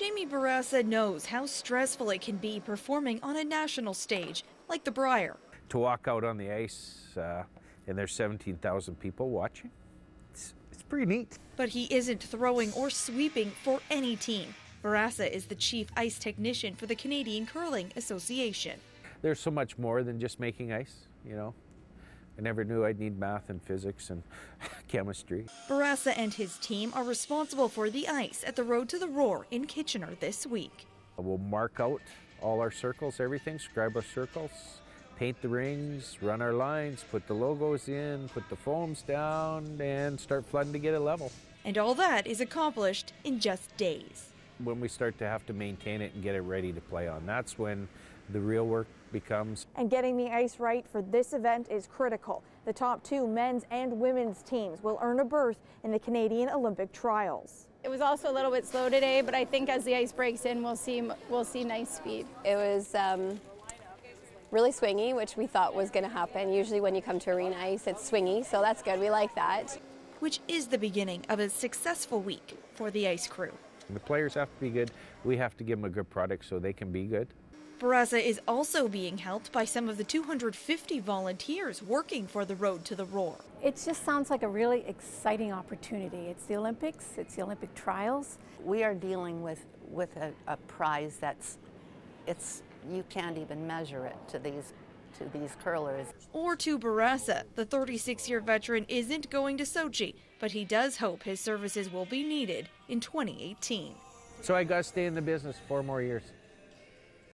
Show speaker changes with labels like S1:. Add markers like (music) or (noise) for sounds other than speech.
S1: Jamie Bourassa knows how stressful it can be performing on a national stage like the Brier.
S2: To walk out on the ice uh, and there's 17,000 people watching, it's, it's pretty neat.
S1: But he isn't throwing or sweeping for any team. Bourassa is the chief ice technician for the Canadian Curling Association.
S2: There's so much more than just making ice, you know. I never knew I'd need math and physics and (laughs) chemistry.
S1: Bourassa and his team are responsible for the ice at the Road to the Roar in Kitchener this week.
S2: We'll mark out all our circles, everything, scribe our circles, paint the rings, run our lines, put the logos in, put the foams down, and start flooding to get it level.
S1: And all that is accomplished in just days.
S2: When we start to have to maintain it and get it ready to play on, that's when the real work becomes.
S3: And getting the ice right for this event is critical. The top two men's and women's teams will earn a berth in the Canadian Olympic trials.
S4: It was also a little bit slow today, but I think as the ice breaks in, we'll see we'll see nice speed.
S5: It was um, really swingy, which we thought was going to happen. Usually, when you come to arena ice, it's swingy, so that's good. We like that.
S1: Which is the beginning of a successful week for the ice crew.
S2: The players have to be good. We have to give them a good product so they can be good.
S1: Bourassa is also being helped by some of the 250 volunteers working for the Road to the Roar.
S6: It just sounds like a really exciting opportunity. It's the Olympics, it's the Olympic trials.
S7: We are dealing with, with a, a prize that's, it's, you can't even measure it to these to these curlers.
S1: Or to Bourassa, the 36 year veteran isn't going to Sochi, but he does hope his services will be needed in 2018.
S2: So I got to stay in the business four more years.